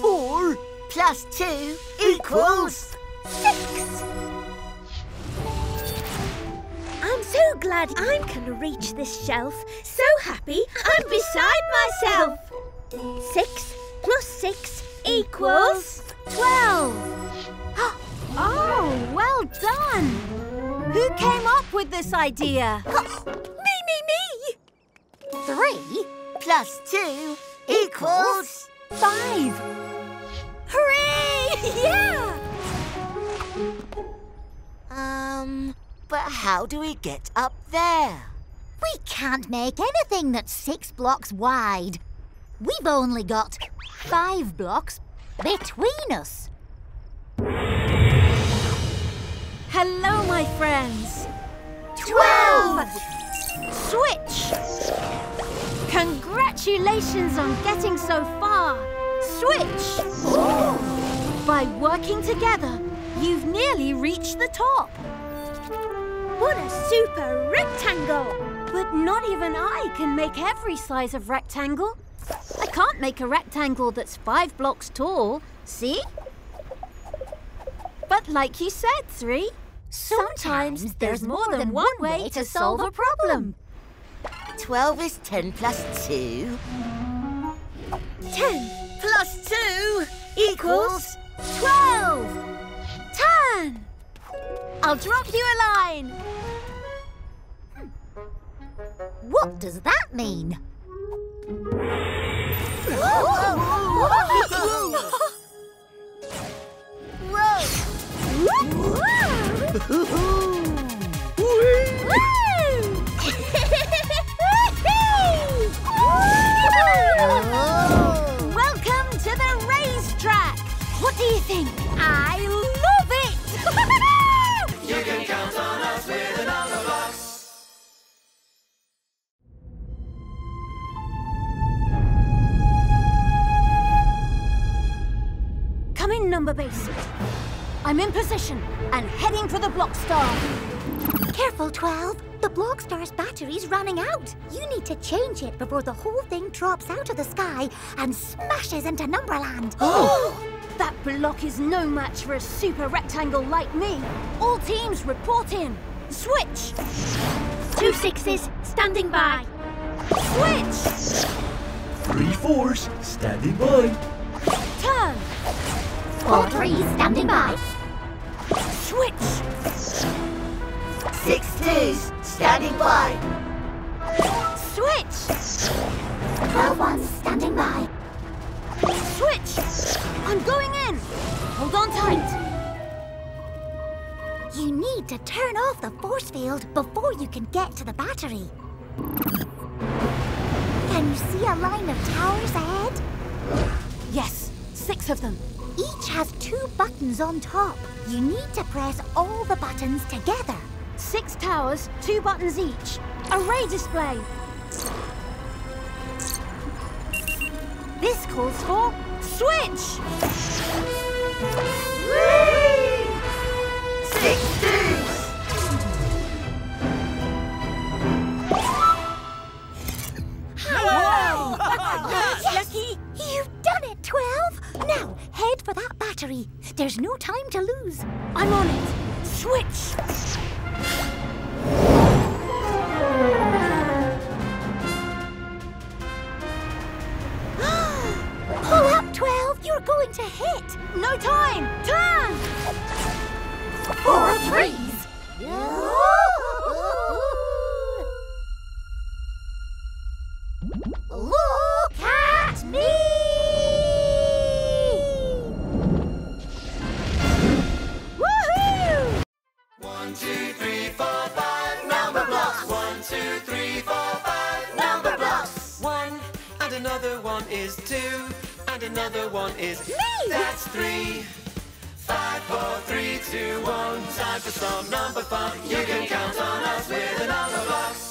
Four plus two equals... Six! I'm so glad I'm gonna reach this shelf. So happy, I'm beside myself. Six plus six equals twelve. Oh, well done! Who came up with this idea? me, me, me! Three plus two equals... Five! Hooray! Yeah! Um, but how do we get up there? We can't make anything that's six blocks wide. We've only got five blocks between us. Hello, my friends. Twelve! Switch! Congratulations on getting so far. Switch! By working together, you've nearly reached the top. What a super rectangle! But not even I can make every size of rectangle. I can't make a rectangle that's five blocks tall, see? But like you said, Three, sometimes there's more than one way to solve a problem. Twelve is ten plus two. Ten! Plus two equals... Twelve! Ten! I'll drop you a line. What does that mean? What do you think? I love it! You can count on us with another box. Come in, number base. I'm in position and heading for the Blockstar. Careful, 12. The Blockstar's battery's running out. You need to change it before the whole thing drops out of the sky and smashes into Numberland. Oh! That block is no match for a super rectangle like me. All teams report in. Switch! Two sixes, standing by. Switch! Three fours, standing by. Turn! All threes I'm going in! Hold on tight! You need to turn off the force field before you can get to the battery. Can you see a line of towers ahead? Yes, six of them. Each has two buttons on top. You need to press all the buttons together. Six towers, two buttons each. Array display. This calls for switch! Six twos. Whoa! Lucky! You've done it, 12! Now, head for that battery. There's no time to lose. I'm on it. Switch! To hit! No time! Turn! Four threes! Look at me! Woohoo! One, two, three, four, five. Numberblocks. One, two, three, four, five. Numberblocks. One and another one is two, and another one is Me! That's three. Five, four, three, two, one. Time for some number fun. You can count on us with a number box.